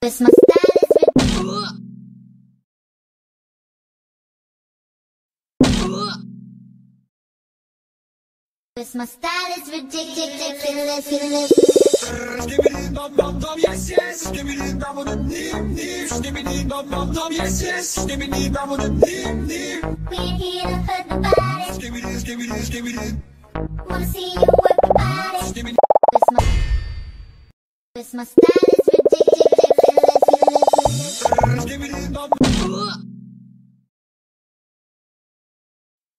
My style is ridiculous. Cause my style is ridiculous. Skibidi dum dum dum yes yes. Skibidi dum dum nim nim Skibidi dum dum dum yes yes. Skibidi dum dum nim nim We ain't here to hurt nobody. Skibidi skibidi skibidi Wanna see you work your body. Skibidi Cause my, cause my style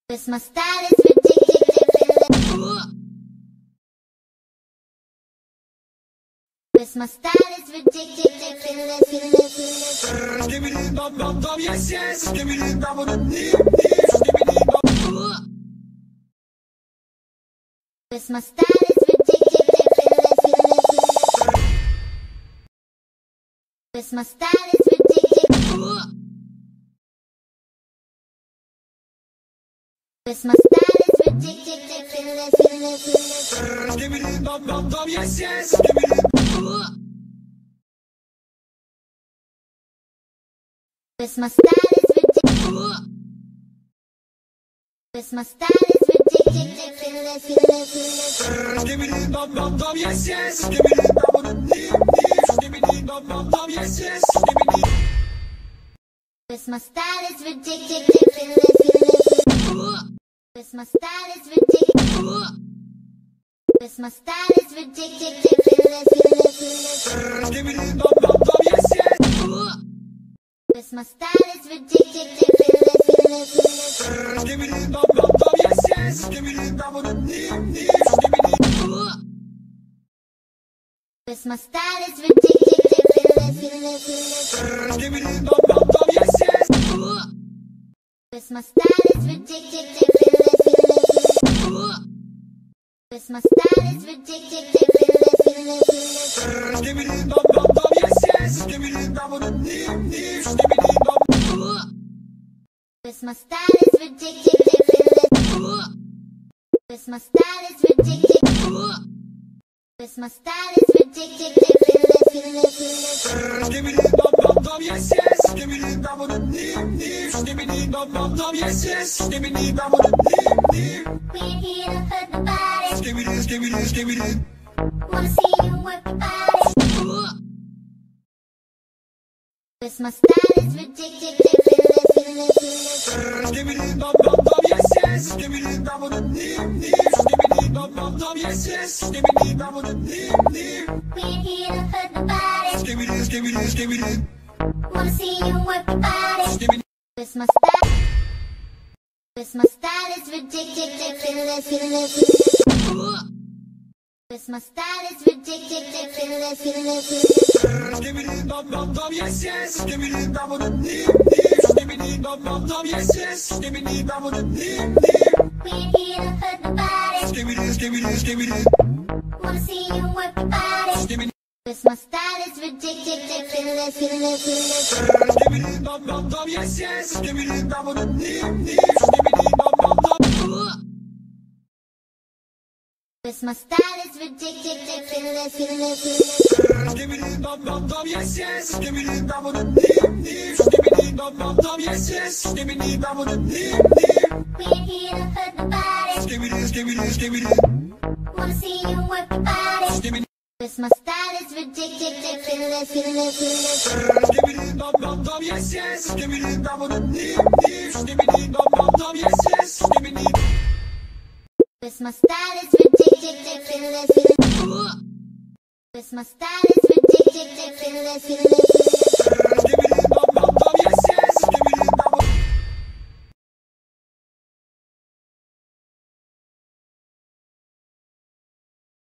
Cause my is ridiculous. Cause my is ridiculous. Yes yes Skibidi dum dum nim nim Skibidi dum Cause my style is ridiculous. Cause my is ridiculous. My style is ridiculous. Skibidi dum dum dum yes yes Skibidi Cause my style is my style is ridiculous. Skibidi dum dum dum yes yes Skibidi dum dum nim nim Skibidi dum dum dum yes yes Skibidi Cause my style is ridiculous. Cause my style is ridiculous. Cause my style is ridiculous. Cause my style is ridiculous. Cause my style is ridiculous. Cause my style is ridiculous. Cause my style is ridiculous. Dum dum dum yes yes dum dum dum Cause my style is ridiculous. Cause my style is ridiculous. Cause my style is ridiculous. Skibidi dum dum dum yes yes Skibidi dum dum nim nim Skibidi dum dum dum yes yes Skibidi dum dum nim skibidi skibidi Wanna see you work your body. Cause my style is ridiculous. Give Skibidi dum dum dum yes yes Skibidi dum dum nim nim Skibidi dum dum dum yes yes Skibidi dum dum nim nim We ain't here to hurt nobody. Skibidi skibidi skibidi Wanna see you work your body. Skibidi Cause my style. Cause my style is ridiculous. Cause my style is ridiculous. Skibidi dum dum dum yes yes Skibidi dum dum nim nim Skibidi dum dum dum yes yes Skibidi dum dum nim nim We ain't here to hurt nobody. Skibidi skibidi skibidi Wanna see you work your body. Skibidi Cause my style is ridiculous. skibidi dum dum dum yes yes Skibidi dum dum nim nim My style is ridiculous. Skibidi dum dum dum yes yes Skibidi dum dum nim nim Skibidi dum dum dum yes yes Skibidi dum dum nim nim We ain't here to hurt nobody. Skibidi skibidi skibidi Wanna see you work your body. Cause my style is ridiculous. skibidi dum dum dum yes yes Skibidi dum dum nim nim Skibidi dum dum dum yes yes Cause my style is ridiculous. Cause my style is ridiculous.